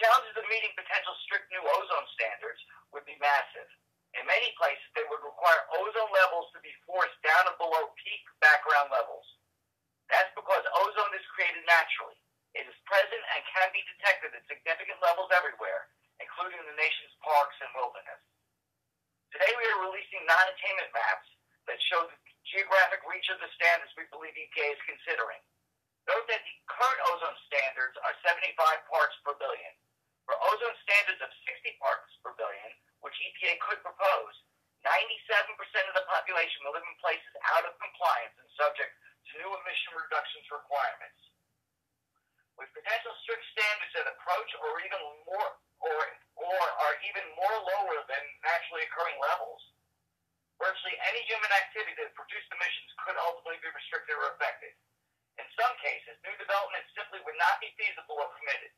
challenges of meeting potential strict new ozone standards would be massive. In many places, they would require ozone levels to be forced down and below peak background levels. That's because ozone is created naturally. It is present and can be detected at significant levels everywhere, including the nation's parks and wilderness. Today, we are releasing non-attainment maps that show the geographic reach of the standards we believe EPA is considering. Note that the current ozone standards are 75 parts per billion. Standards of 60 parts per billion, which EPA could propose, 97% of the population will live in places out of compliance and subject to new emission reductions requirements. With potential strict standards that approach or even more or or are even more lower than naturally occurring levels, virtually any human activity that produced emissions could ultimately be restricted or affected. In some cases, new development simply would not be feasible or permitted.